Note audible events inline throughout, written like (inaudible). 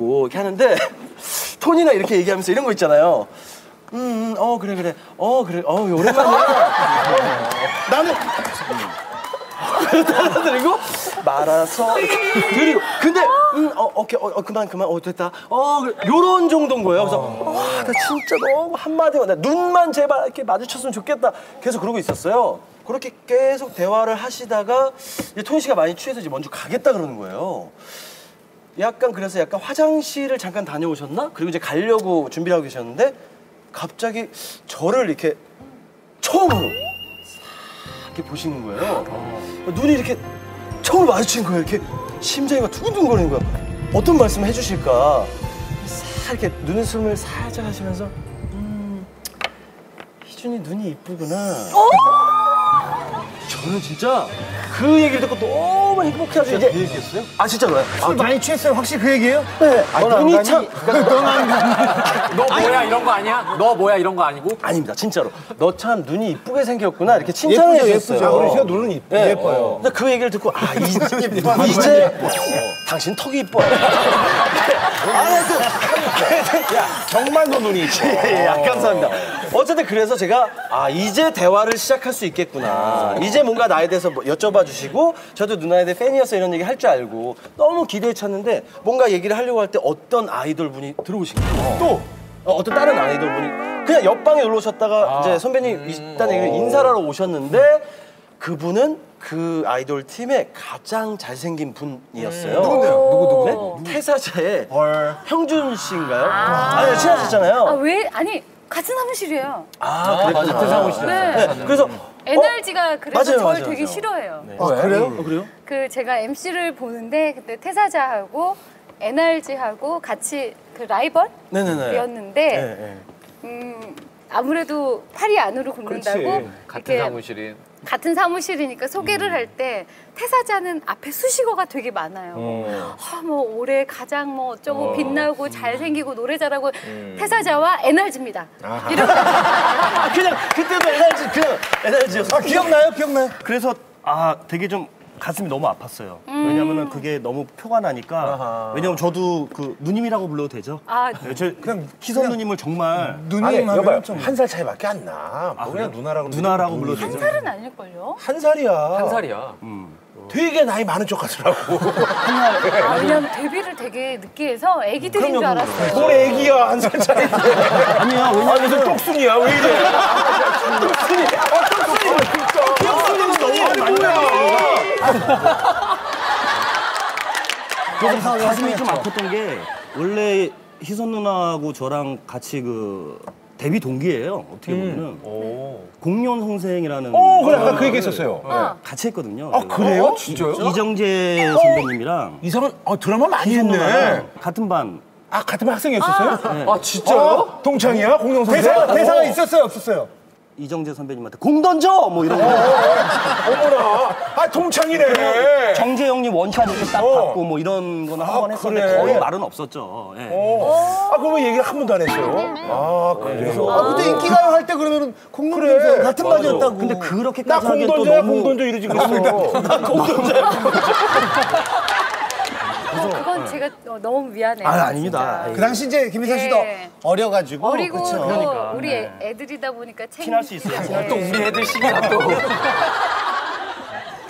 있고 이렇게 하는데 (laughs) 톤이나 이렇게 얘기하면서 이런 거 있잖아요. 음, 음, 어 그래 그래, 어 그래, 어 오랜만이야. (laughs) 나는 따라드리고 말아서 드리고 근데 음, 어, 오케이, 어, 어, 그만 그만, 어 됐다. 어 그래, 요런 정도인 거예요. 그래서 와, 나 진짜 너무 한마디만, 나 눈만 제발 이렇게 마주쳤으면 좋겠다. 계속 그러고 있었어요. 그렇게 계속 대화를 하시다가 이제 토니 씨가 많이 취해서 이제 먼저 가겠다 그러는 거예요. 약간 그래서 약간 화장실을 잠깐 다녀오셨나? 그리고 이제 가려고 준비를 하고 계셨는데 갑자기 저를 이렇게 처음으로 싹 이렇게 보시는 거예요. 눈이 이렇게 처음으로 마주친 거예요. 이렇게 심장이 막 두근두근거리는 거야. 어떤 말씀을 해주실까? 싹 이렇게 눈웃음을 살짝 하시면서 음, 희준이 눈이 이쁘구나. 저는 진짜 그 얘기를 듣고 너무 행복해가지고 이제 그 얘기했어요? 아 진짜로요? 아, 술 많이 취했어요? 확실히 그 얘기예요? 네. 아, 눈이 참 (laughs) (laughs) 너 뭐야 이런 거 아니야? 너 뭐야 이런 거 아니고? 아닙니다 진짜로 너 참 눈이 이쁘게 생겼구나 이렇게 칭찬을 예쁘죠, 해주셨어요 예쁘죠. 어르신 눈은 이쁘, 네. 예뻐요. 근데 그 얘기를 듣고 아 (laughs) 이제, 이제 어, 당신 턱이 이뻐요 정말 너 눈이 이뻐. 예, 예, 감사합니다. 어쨌든 그래서 제가 아 이제 대화를 시작할 수 있겠구나. 이제 뭔가 나에 대해서 뭐 여쭤봐 주시고 저도 누나에 대해 팬이어서 이런 얘기 할 줄 알고 너무 기대에 찼는데 뭔가 얘기를 하려고 할 때 어떤 아이돌 분이 들어오신 거예요. 또 어, 어떤 다른 아이돌 분이 그냥 옆방에 놀러 오셨다가 이제 선배님 있다는 얘기를 인사를 하러 오셨는데 그분은 그 아이돌 팀의 가장 잘생긴 분이었어요. 누군데요? 누구 누구? 네? 퇴사자의 형준 씨인가요? 아, 니 친하셨잖아요. 아, 왜? 아니, 같은 사무실이에요. 아, 그래 맞아. 사무실. 네. 그래서 NRG가 그래서 맞아요, 저를 맞아요, 되게 맞아요. 싫어해요. 아, 그래요? 어, 그래요? 그 제가 MC를 보는데 그때 퇴사자하고 NRG하고 같이 그 라이벌이었는데. 네, 네. 음, 아무래도 팔이 안으로 굽는다고 같은 사무실인. 같은 사무실이니까 소개를 할때 퇴사자는 앞에 수식어가 되게 많아요. 아, 뭐 올해 가장 뭐 어쩌고 빛나고 잘생기고 노래 잘하고 퇴사자와 NRG입니다. 이렇게 (laughs) 아, 그냥 그때도 에너지 그냥 에너지였어. 아, 기억나요? 기억나요? 그래서 아 되게 좀 가슴이 너무 아팠어요. 왜냐면은 그게 너무 표가 나니까. 왜냐면 저도 그 누님이라고 불러도 되죠. 아 네, 저 그냥 희선 누님을 정말 누님 아니, 하면 여봐요. 좀. 한살 차이밖에 안 나. 뭐 그냥 누나라고. 누나라고 불러도 한 되죠. 살은 아닐걸요? 한 살이야. 한 살이야. 되게 나이 많은 척 하더라고. 아, 왜냐면 데뷔를 되게 늦게 해서 애기들인 줄 알았어요. 뭘 애기야, 한 살 차이. 아니야 아, 왜냐면 무슨 똑순이야, 왜 이래? 그래서 가슴이 좀 아팠던 게 원래 희선 누나하고 저랑 같이 그 데뷔 동기예요. 어떻게 보면은 공룡 선생이라는 어, 그래, 아까 그 얘기 했었어요. 어. 같이 했거든요. 아, 그래요? 진짜요? 이정재 선배님이랑 이상한, 어, 드라마 많이 희선 했네. 누나랑 같은 반 아, 같은 반 학생이었었어요? 아 진짜요? 어? 동창이야? 공룡 선생? 대사, 대사가 있었어요? 없었어요? 이정재 선배님한테 공 던져 뭐 이런 거. 어머나. 아, 동창이네. 정재영님 원샷 이렇게 딱 어. 받고 뭐 이런 거는 한 번 했었는데 그래. 거의 말은 없었죠. 예. 어. 아, 그러면 얘기를 한 번도 안 했어요? 아, 그래서. 아, 그때 인기가요 할 때 그러면은 공룡 그래. 선생 같은 반이었다고. 근데 나 그렇게까지 공 하기엔 또 던져야 너무 공 던져 이러지 그랬어. 그건 제가 어, 너무 미안해요. 아, 아닙니다. 진짜. 그 당시 이제 김희선 씨도 네. 어려가지고. 어리고 그쵸? 또 우리 애, 애들이다 보니까 챙 티날 수 있어요. 네. 또 우리 애들 시기가 또. (laughs)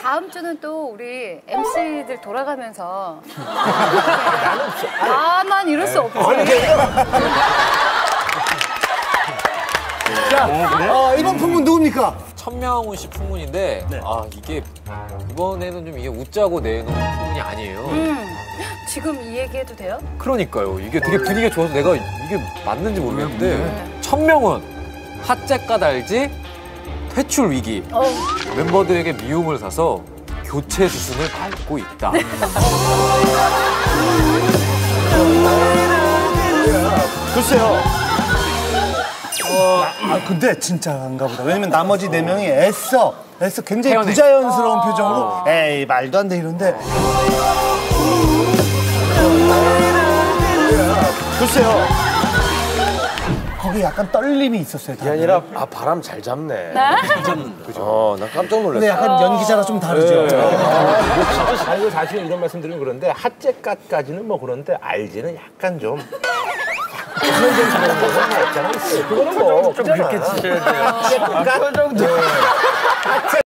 다음 주는 또 우리 MC들 돌아가면서 (laughs) 나만 이럴 수 없지. 자, 어, 이번 품은 누굽니까? 천명훈 씨 풍문인데 아 이게 이번에는 좀 이게 웃자고 내놓은 풍문이 아니에요. 음, 지금 이 얘기해도 돼요? 그러니까요. 이게 되게 분위기가 좋아서 내가 이게 맞는지 모르겠는데 천명훈 핫잭가 알지 퇴출 위기 어, 멤버들에게 미움을 사서 교체 수순을 밟고 있다. 글쎄요. 아, 근데 진짜인가 보다. 왜냐면 나머지 네 명이 애써, 애써 굉장히 태연해. 부자연스러운 표정으로 에이, 말도 안 돼 이런데. 글쎄요. 거기 약간 떨림이 있었어요. 그게 아니라 아 바람 잘 잡네. 그죠. 어, 나 깜짝 놀랐어. 근데 약간 연기자랑 좀 다르죠. 아니 그 사실 이런 말씀드리면 그런데 핫제까지는 뭐 그런데 알지는 약간 좀 좀. 그거는 뭐 좀 그렇게 치셔야 돼요. 핫제까